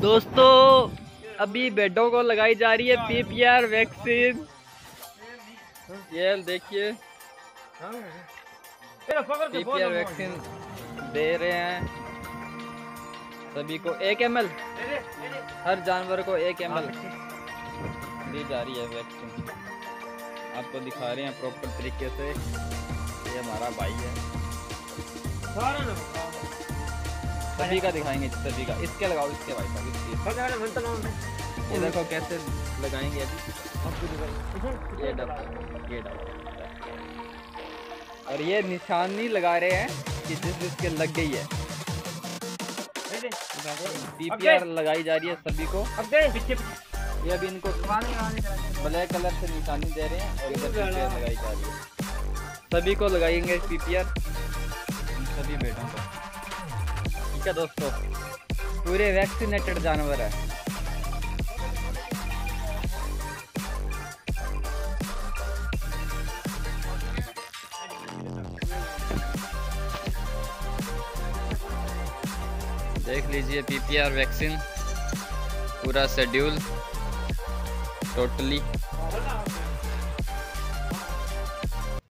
दोस्तों, अभी बेडों को लगाई जा रही है पीपीआर वैक्सीन। ये देखिए, पीपीआर वैक्सीन दे रहे हैं सभी को। एक एम हर जानवर को एक एम दी जा रही है वैक्सीन। आपको दिखा रहे हैं प्रॉपर तरीके से। ये हमारा भाई है। सभी का दिखाएँगे सभी का। इसके लगाओ इसके भाई साहब इसके। ये देखो कैसे लगाएँगे अभी। ये डब ये डब और ये निशान नहीं लगा रहे हैं कि जिस जिसके लग गई है। पीपीआर लगाई जा रही है सभी को। ये अभी इनको ब्लैक कलर से निशानी दे रहे हैं और इधर लगाई जा रही है। सभी को लगाएँगे पीपीआर सभी बेटों को है दोस्तों? पूरे वैक्सीनेटेड जानवर है। देख लीजिए पीपीआर वैक्सीन पूरा शेड्यूल टोटली